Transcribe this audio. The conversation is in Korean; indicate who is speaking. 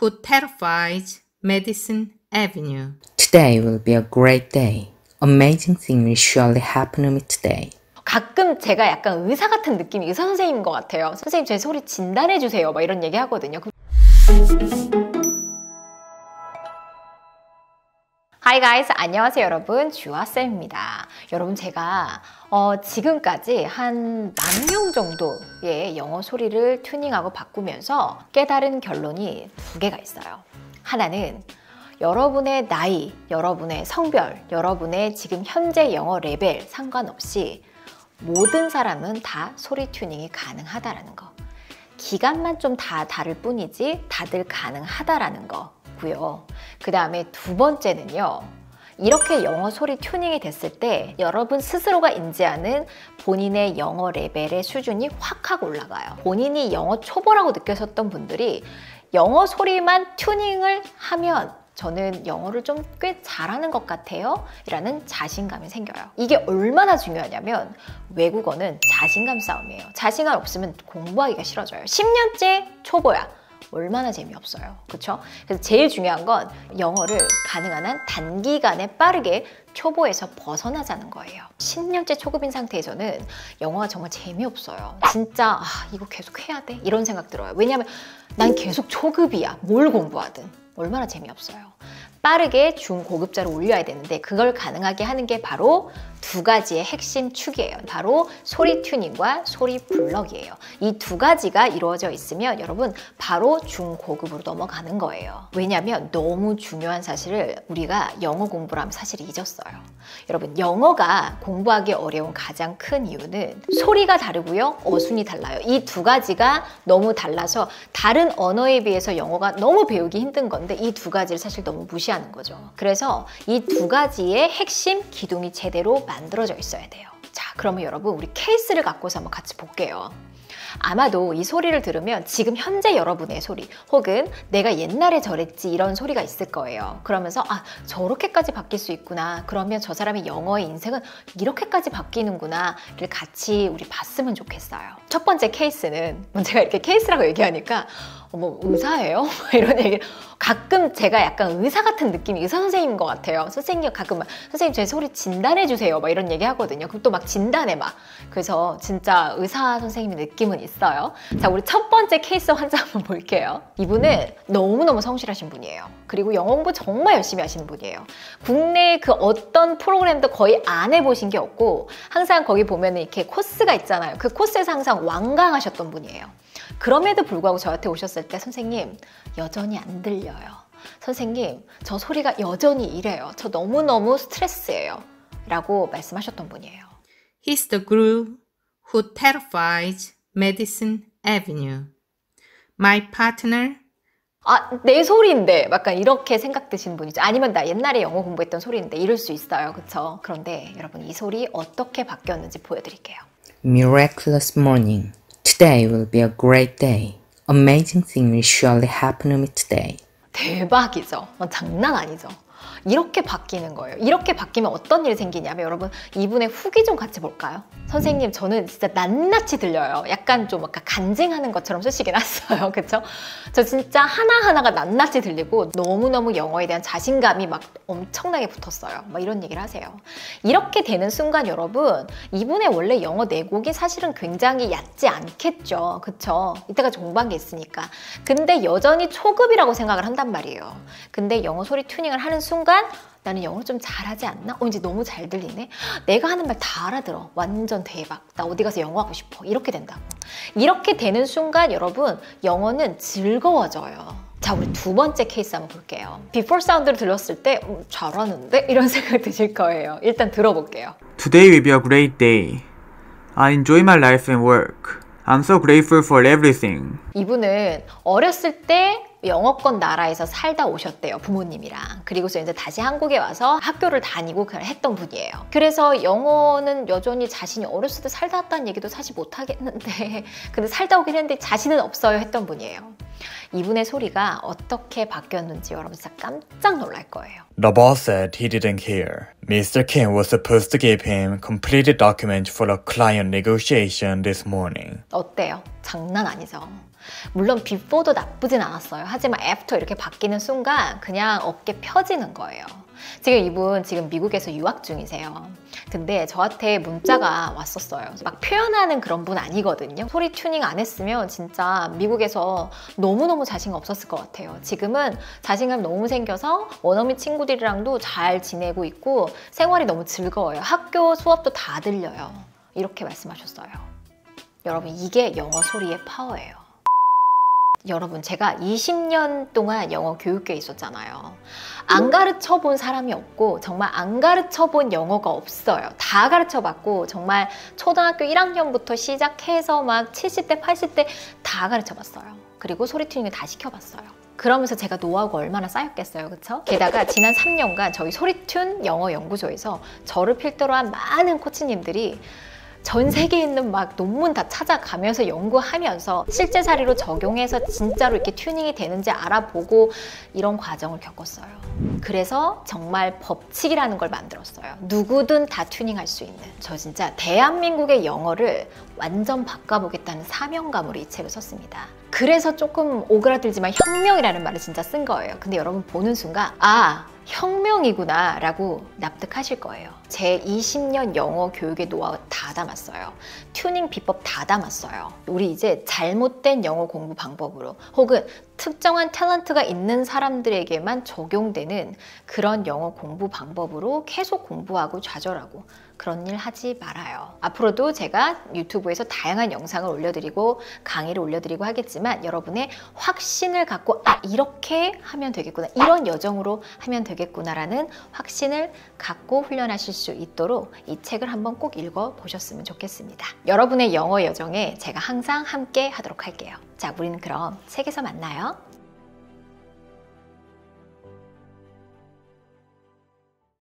Speaker 1: who terrifies Madison Avenue.
Speaker 2: Today will be a great day. Amazing things will surely happen to me today.
Speaker 3: 가끔 제가 약간 의사 같은 느낌이 의사 선생님인 것 같아요. 선생님 제 소리 진단해 주세요. 막 이런 얘기 하거든요. Hi guys, 안녕하세요 여러분. 주아쌤입니다. 여러분 제가 어, 지금까지 한 만 명 정도의 영어 소리를 튜닝하고 바꾸면서 깨달은 결론이 두 개가 있어요. 하나는 여러분의 나이, 여러분의 성별, 여러분의 지금 현재 영어 레벨 상관없이 모든 사람은 다 소리 튜닝이 가능하다라는 거. 기간만 좀 다 다를 뿐이지 다들 가능하다라는 거고요. 그 다음에 두 번째는요. 이렇게 영어 소리 튜닝이 됐을 때 여러분 스스로가 인지하는 본인의 영어 레벨의 수준이 확 하고 올라가요. 본인이 영어 초보라고 느꼈었던 분들이 영어 소리만 튜닝을 하면 저는 영어를 좀 꽤 잘하는 것 같아요. 라는 자신감이 생겨요. 이게 얼마나 중요하냐면 외국어는 자신감 싸움이에요. 자신감 없으면 공부하기가 싫어져요. 10년째 초보야. 얼마나 재미없어요. 그쵸? 그래서 제일 중요한 건 영어를 가능한 한 단기간에 빠르게 초보에서 벗어나자는 거예요. 10년째 초급인 상태에서는 영어가 정말 재미없어요. 진짜 아, 이거 계속 해야 돼? 이런 생각 들어요. 왜냐하면 난 계속 초급이야. 뭘 공부하든. 얼마나 재미없어요. 빠르게 중고급자로 올려야 되는데 그걸 가능하게 하는 게 바로 두 가지의 핵심 축이에요. 바로 소리 튜닝과 소리 블럭이에요. 이 두 가지가 이루어져 있으면 여러분 바로 중고급으로 넘어가는 거예요. 왜냐하면 너무 중요한 사실을 우리가 영어 공부를 하면 사실 잊었어요. 여러분 영어가 공부하기 어려운 가장 큰 이유는 소리가 다르고요. 어순이 달라요. 이 두 가지가 너무 달라서 다른 언어에 비해서 영어가 너무 배우기 힘든 건데 이 두 가지를 사실 너무 무시하는 거죠. 그래서 이 두 가지의 핵심 기둥이 제대로 만 들어져 있어야 돼요. 자, 그러면 여러분 우리 케이스를 갖고서 한번 같이 볼게요. 아마도 이 소리를 들으면 지금 현재 여러분의 소리 혹은 내가 옛날에 저랬지 이런 소리가 있을 거예요. 그러면서 아 저렇게까지 바뀔 수 있구나. 그러면 저 사람의 영어의 인생은 이렇게까지 바뀌는구나를 같이 우리 봤으면 좋겠어요. 첫 번째 케이스는 제가 이렇게 케이스라고 얘기하니까 어머 의사예요? 이런 얘기 가끔 제가 약간 의사 같은 느낌이 의사 선생님인 것 같아요. 선생님 가끔 막 선생님 제 소리 진단해 주세요. 막 이런 얘기 하거든요. 그럼 또 막 진단해 막. 그래서 진짜 의사 선생님의 느낌은 있어요. 자 우리 첫 번째 케이스 환자 한번 볼게요. 이분은 너무너무 성실하신 분이에요. 그리고 영어 공부 정말 열심히 하시는 분이에요. 국내 그 어떤 프로그램도 거의 안 해보신 게 없고 항상 거기 보면 이렇게 코스가 있잖아요. 그 코스에서 항상 완강하셨던 분이에요. 그럼에도 불구하고 저한테 오셨을 때 선생님 여전히 안 들려요. 선생님 저 소리가 여전히 이래요. 저 너무너무 스트레스예요. 라고 말씀하셨던 분이에요.
Speaker 1: He's the guru who terrifies Madison Avenue. My partner
Speaker 3: 아, 내 소리인데 약간 이렇게 생각 드시는 분이죠. 아니면 나 옛날에 영어 공부했던 소리인데 이럴 수 있어요. 그쵸? 그런데 여러분 이 소리 어떻게 바뀌었는지 보여드릴게요.
Speaker 2: Miraculous morning. Today will be a great day. Amazing things will surely happen to me today.
Speaker 3: 대박이죠. 어, 장난 아니죠. 이렇게 바뀌는 거예요. 이렇게 바뀌면 어떤 일이 생기냐면 여러분 이분의 후기 좀 같이 볼까요? 선생님 저는 진짜 낱낱이 들려요. 약간 좀 약간 간증하는 것처럼 쓰시긴 했어요. 그쵸? 저 진짜 하나하나가 낱낱이 들리고 너무너무 영어에 대한 자신감이 막 엄청나게 붙었어요. 막 이런 얘기를 하세요. 이렇게 되는 순간 여러분 이분의 원래 영어 내곡이 사실은 굉장히 얕지 않겠죠. 그쵸? 이때가 종반기 있으니까. 근데 여전히 초급이라고 생각을 한단 말이에요. 근데 영어 소리 튜닝을 하는 순간 순간 나는 영어를 좀 잘하지 않나? 어, 이제 너무 잘 들리네? 내가 하는 말 다 알아들어. 완전 대박. 나 어디 가서 영어 하고 싶어. 이렇게 된다고. 이렇게 되는 순간 여러분, 영어는 즐거워져요. 자, 우리 두 번째 케이스 한번 볼게요. before 사운드를 들렸을 때 음, 잘하는데? 이런 생각 드실 거예요. 일단 들어볼게요.
Speaker 4: Today will be a great day. I enjoy my life and work. I'm so grateful for everything.
Speaker 3: 이분은 어렸을 때 영어권 나라에서 살다 오셨대요 부모님이랑 그리고서 이제 다시 한국에 와서 학교를 다니고 그냥 했던 분이에요 그래서 영어는 여전히 자신이 어렸을 때 살다 왔다는 얘기도 사실 못하겠는데 근데 살다 오긴 했는데 자신은 없어요 했던 분이에요 이분의 소리가 어떻게 바뀌었는지 여러분 진짜 깜짝 놀랄 거예요
Speaker 5: The boss said he didn't care. Mr. Kim was supposed to give him completed document for a client negotiation this morning.
Speaker 3: 어때요? 장난 아니죠 물론 before도 나쁘진 않았어요. 하지만 after 이렇게 바뀌는 순간 그냥 어깨 펴지는 거예요. 지금 이분 지금 미국에서 유학 중이세요. 근데 저한테 문자가 왔었어요. 막 표현하는 그런 분 아니거든요. 소리 튜닝 안 했으면 진짜 미국에서 너무너무 자신감 없었을 것 같아요. 지금은 자신감 너무 생겨서 원어민 친구들이랑도 잘 지내고 있고 생활이 너무 즐거워요. 학교 수업도 다 들려요. 이렇게 말씀하셨어요. 여러분, 이게 영어 소리의 파워예요. 여러분, 제가 20년 동안 영어 교육계에 있었잖아요. 안 가르쳐 본 사람이 없고, 정말 안 가르쳐 본 영어가 없어요. 다 가르쳐 봤고, 정말 초등학교 1학년부터 시작해서 막 70대, 80대 다 가르쳐 봤어요. 그리고 소리 튜닝을 다 시켜 봤어요. 그러면서 제가 노하우가 얼마나 쌓였겠어요, 그쵸? 게다가 지난 3년간 저희 소리튠 영어 연구소에서 저를 필두로 한 많은 코치님들이 전 세계에 있는 막 논문 다 찾아가면서 연구하면서 실제 사례로 적용해서 진짜로 이렇게 튜닝이 되는지 알아보고 이런 과정을 겪었어요. 그래서 정말 법칙이라는 걸 만들었어요. 누구든 다 튜닝할 수 있는. 저 진짜 대한민국의 영어를 완전 바꿔보겠다는 사명감으로 이 책을 썼습니다. 그래서 조금 오그라들지만 혁명이라는 말을 진짜 쓴 거예요. 근데 여러분 보는 순간 아 혁명이구나 라고 납득하실 거예요. 제 20년 영어 교육의 노하우 다 담았어요. 튜닝 비법 다 담았어요. 우리 이제 잘못된 영어 공부 방법으로 혹은 특정한 탤런트가 있는 사람들에게만 적용되는 그런 영어 공부 방법으로 계속 공부하고 좌절하고 그런 일 하지 말아요. 앞으로도 제가 유튜브에서 다양한 영상을 올려드리고 강의를 올려드리고 하겠지만 여러분의 확신을 갖고 아 이렇게 하면 되겠구나 이런 여정으로 하면 되겠구나라는 확신을 갖고 훈련하실 수 있도록 이 책을 한번 꼭 읽어 보셨으면 좋겠습니다. 여러분의 영어 여정에 제가 항상 함께 하도록 할게요. 자, 우리는 그럼 책에서 만나요.